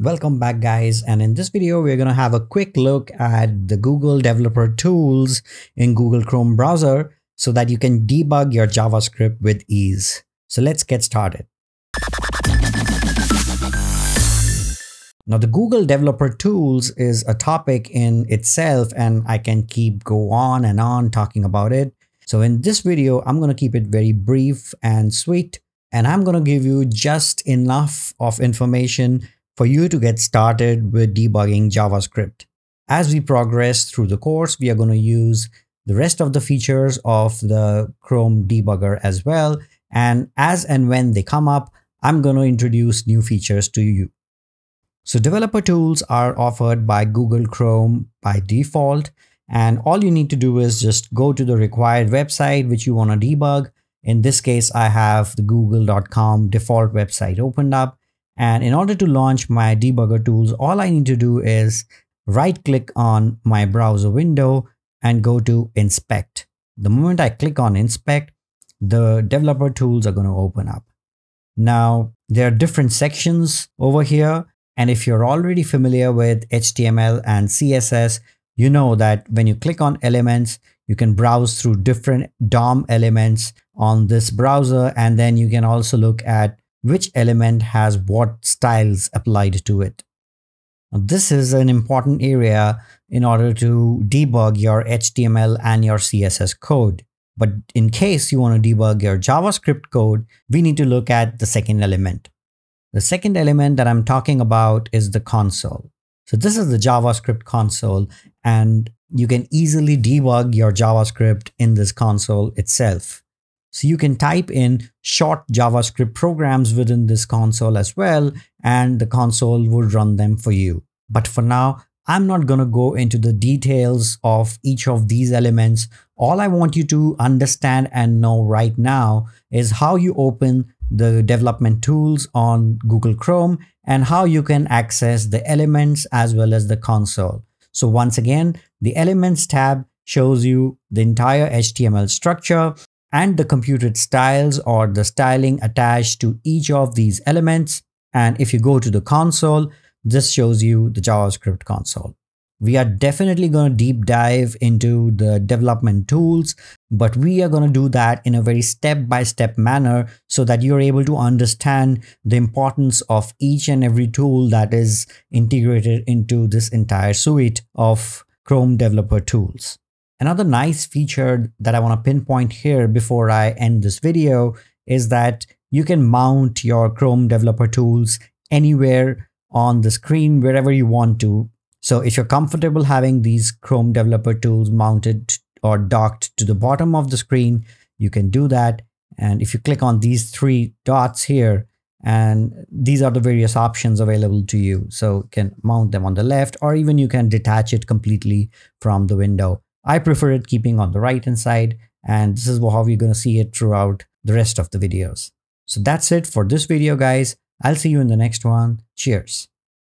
Welcome back guys and in this video we're going to have a quick look at the Google developer tools in Google Chrome browser so that you can debug your JavaScript with ease. So let's get started. Now the Google developer tools is a topic in itself and I can keep go on and on talking about it. So in this video I'm going to keep it very brief and sweet and I'm going to give you just enough of information for you to get started with debugging JavaScript. As we progress through the course, we are going to use the rest of the features of the Chrome debugger as well. And as and when they come up, I'm going to introduce new features to you. So developer tools are offered by Google Chrome by default. And all you need to do is just go to the required website which you want to debug. In this case, I have the google.com default website opened up. And in order to launch my debugger tools, all I need to do is right click on my browser window and go to inspect. The moment I click on inspect, the developer tools are going to open up. Now, there are different sections over here. And if you're already familiar with HTML and CSS, you know that when you click on elements, you can browse through different DOM elements on this browser. And then you can also look at which element has what styles applied to it. Now, this is an important area in order to debug your HTML and your CSS code. But in case you want to debug your JavaScript code, we need to look at the second element. The second element that I'm talking about is the console. So this is the JavaScript console and you can easily debug your JavaScript in this console itself. So you can type in short JavaScript programs within this console as well, and the console would run them for you. But for now, I'm not going to go into the details of each of these elements. All I want you to understand and know right now is how you open the development tools on Google Chrome and how you can access the elements as well as the console. So once again, the elements tab shows you the entire HTML structure and the computed styles or the styling attached to each of these elements. And if you go to the console, this shows you the JavaScript console. We are definitely going to deep dive into the development tools, but we are going to do that in a very step-by-step -step manner so that you're able to understand the importance of each and every tool that is integrated into this entire suite of Chrome developer tools. Another nice feature that I want to pinpoint here before I end this video is that you can mount your Chrome developer tools anywhere on the screen, wherever you want to. So if you're comfortable having these Chrome developer tools mounted or docked to the bottom of the screen, you can do that. And if you click on these three dots here, and these are the various options available to you. So you can mount them on the left, or even you can detach it completely from the window. I prefer it keeping on the right hand side and this is how you're going to see it throughout the rest of the videos. So that's it for this video guys. I'll see you in the next one. Cheers.